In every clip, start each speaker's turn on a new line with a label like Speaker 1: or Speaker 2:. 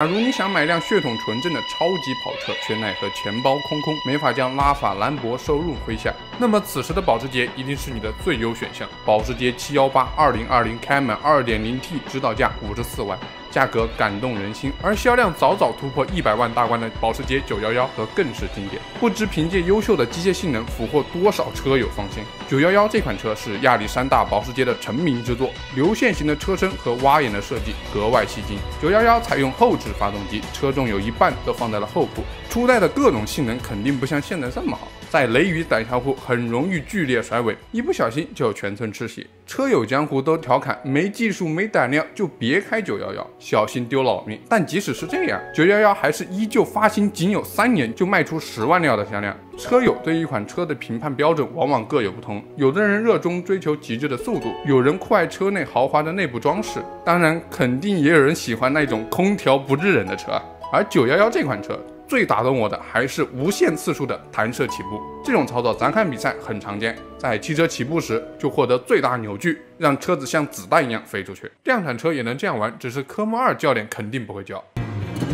Speaker 1: 假如你想买辆血统纯正的超级跑车，却奈何钱包空空，没法将拉法兰博收入麾下，那么此时的保时捷一定是你的最优选项。保时捷718 2020开满 2.0T 指导价五十四万。价格感动人心，而销量早早突破一百万大关的保时捷911则更是经典。不知凭借优秀的机械性能俘获多少车友芳心。911这款车是亚历山大保时捷的成名之作，流线型的车身和挖眼的设计格外吸睛。911采用后置发动机，车重有一半都放在了后部。初代的各种性能肯定不像现在这么好，在雷雨胆小虎很容易剧烈甩尾，一不小心就全村吃血。车友江湖都调侃，没技术没胆量就别开911，小心丢老命。但即使是这样，911还是依旧发行仅有三年就卖出十万辆的销量。车友对一款车的评判标准往往各有不同，有的人热衷追求极致的速度，有人酷爱车内豪华的内部装饰，当然肯定也有人喜欢那种空调不制冷的车。而911这款车。最打动我的还是无限次数的弹射起步，这种操作咱看比赛很常见，在汽车起步时就获得最大扭矩，让车子像子弹一样飞出去。量产车也能这样玩，只是科目二教练肯定不会教。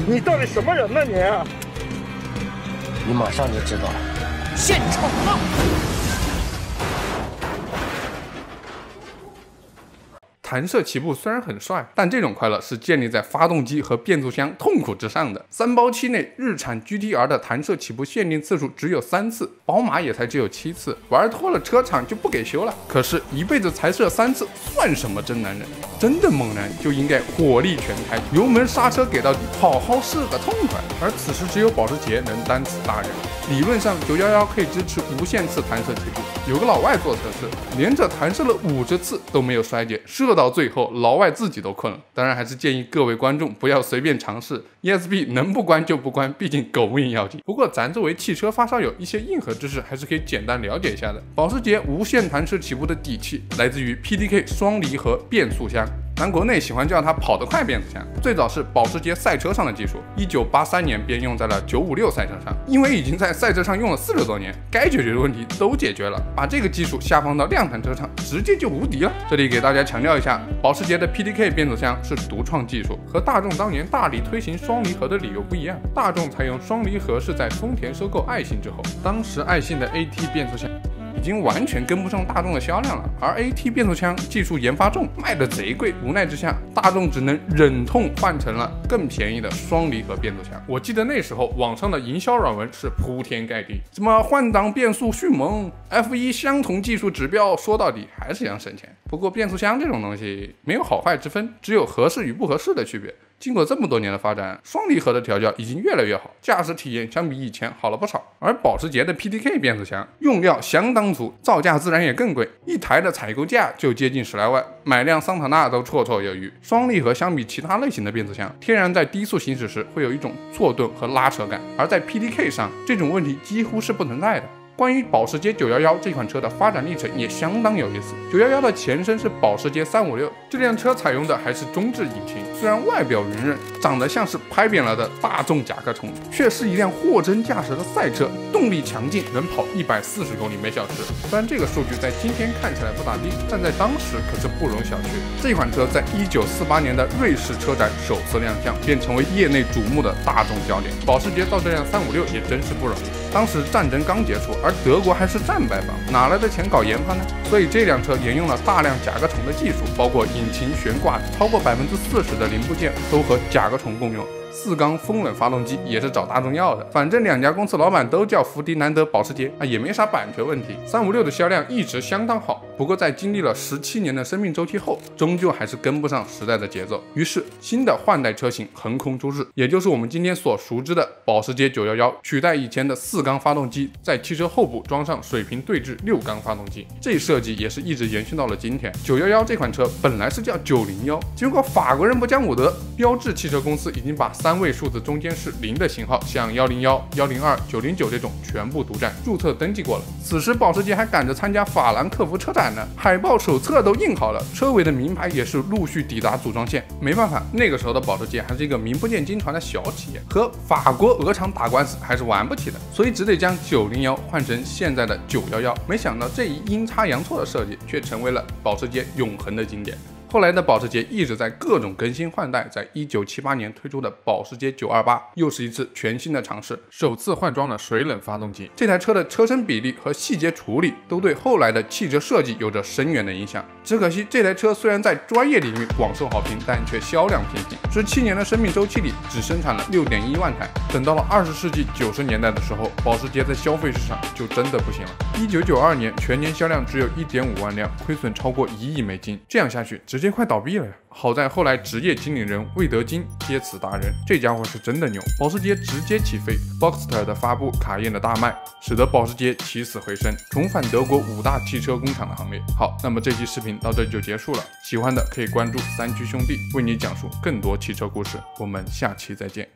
Speaker 2: 你到底什么人呢你？
Speaker 3: 你马上就知道了。
Speaker 4: 现丑了。
Speaker 1: 弹射起步虽然很帅，但这种快乐是建立在发动机和变速箱痛苦之上的。三包期内，日产 GTR 的弹射起步限定次数只有三次，宝马也才只有七次，玩脱了车厂就不给修了。可是，一辈子才射三次，算什么真男人？真的猛男就应该火力全开，油门刹车给到底，好好射个痛快。而此时，只有保时捷能担此大任。理论上，911可以支持无限次弹射起步。有个老外做测试，连着弹射了五十次都没有衰减，射到。到最后，老外自己都困了。当然，还是建议各位观众不要随便尝试。ESP 能不关就不关，毕竟狗命要紧。不过，咱作为汽车发烧友，一些硬核知识还是可以简单了解一下的。保时捷无限弹射起步的底气来自于 PDK 双离合变速箱。咱国内喜欢叫它跑得快变速箱，最早是保时捷赛车上的技术，一九八三年便用在了九五六赛车上。因为已经在赛车上用了四十多年，该解决的问题都解决了，把这个技术下放到量产车上，直接就无敌了。这里给大家强调一下，保时捷的 PDK 变速箱是独创技术，和大众当年大力推行双离合的理由不一样。大众采用双离合是在丰田收购爱信之后，当时爱信的 AT 变速箱。已经完全跟不上大众的销量了，而 AT 变速箱技术研发重，卖的贼贵，无奈之下，大众只能忍痛换成了更便宜的双离合变速箱。我记得那时候网上的营销软文是铺天盖地，什么换挡变速迅猛，F1 相同技术指标，说到底还是想省钱。不过变速箱这种东西没有好坏之分，只有合适与不合适的区别。经过这么多年的发展，双离合的调教已经越来越好，驾驶体验相比以前好了不少。而保时捷的 PDK 变速箱用料相当足，造价自然也更贵，一台的采购价就接近十来万，买辆桑塔纳都绰绰有余。双离合相比其他类型的变速箱，天然在低速行驶时会有一种错顿和拉扯感，而在 PDK 上，这种问题几乎是不存在的。关于保时捷911这款车的发展历程也相当有意思。911的前身是保时捷356，这辆车采用的还是中置引擎，虽然外表圆润，长得像是拍扁了的大众甲壳虫，却是一辆货真价实的赛车，动力强劲，能跑140公里每小时。虽然这个数据在今天看起来不咋地，但在当时可是不容小觑。这款车在1948年的瑞士车展首次亮相，便成为业内瞩目的大众焦点。保时捷造这辆356也真是不容易。当时战争刚结束，而德国还是战败方，哪来的钱搞研发呢？所以这辆车沿用了大量甲壳虫的技术，包括引擎悬挂，超过百分之四十的零部件都和甲壳虫共用。四缸风冷发动机也是找大众要的，反正两家公司老板都叫福迪南德保时捷啊，也没啥版权问题。三五六的销量一直相当好，不过在经历了十七年的生命周期后，终究还是跟不上时代的节奏。于是新的换代车型横空出世，也就是我们今天所熟知的保时捷911，取代以前的四缸发动机，在汽车后部装上水平对置六缸发动机。这设计也是一直延续到了今天。911这款车本来是叫901，结果法国人不讲武德，标致汽车公司已经把三位数字中间是零的型号，像幺零幺、幺零二、九零九这种全部独占，注册登记过了。此时保时捷还赶着参加法兰克福车展呢，海报手册都印好了，车尾的名牌也是陆续抵达组装线。没办法，那个时候的保时捷还是一个名不见经传的小企业，和法国鹅厂打官司还是玩不起的，所以只得将901换成现在的911。没想到这一阴差阳错的设计，却成为了保时捷永恒的经典。后来的保时捷一直在各种更新换代，在一九七八年推出的保时捷928又是一次全新的尝试，首次换装了水冷发动机。这台车的车身比例和细节处理都对后来的汽车设计有着深远的影响。只可惜这台车虽然在专业领域广受好评，但却销量平平，十七年的生命周期里只生产了六点一万台。等到了二十世纪九十年代的时候，保时捷在消费市场就真的不行了。一九九二年全年销量只有一点五万辆，亏损超过一亿美金，这样下去直接接快倒闭了呀！好在后来职业经理人魏德金接此达人，这家伙是真的牛，保时捷直接起飞。Boxster 的发布，卡宴的大卖，使得保时捷起死回生，重返德国五大汽车工厂的行列。好，那么这期视频到这里就结束了，喜欢的可以关注三居兄弟，为你讲述更多汽车故事。我们下期再见。